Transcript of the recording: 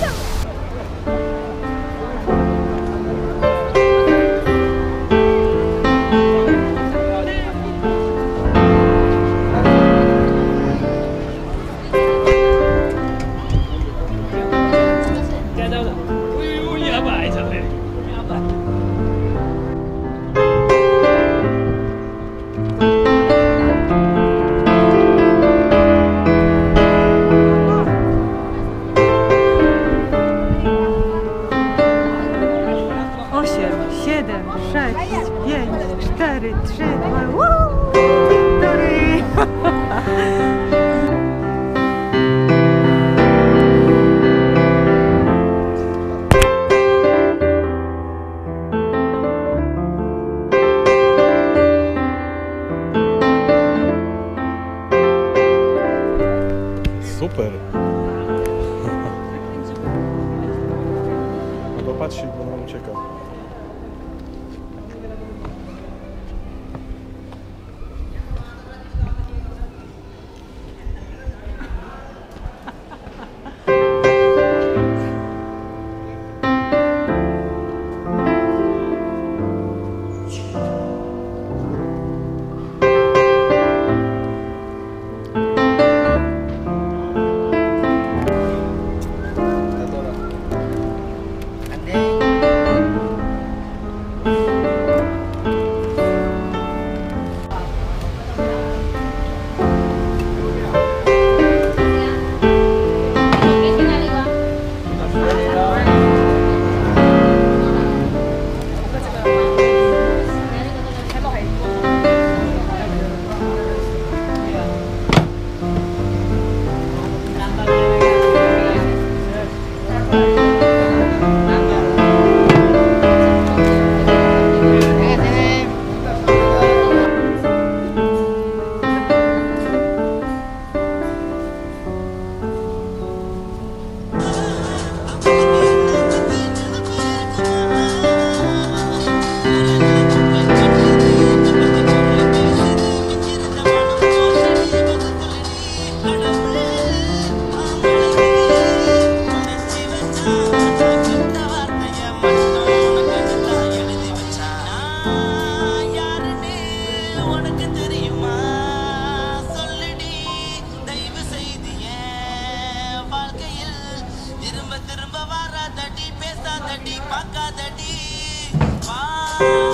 Go! Patrzy, bo nam ucieka. பார்க்காதடி. வா.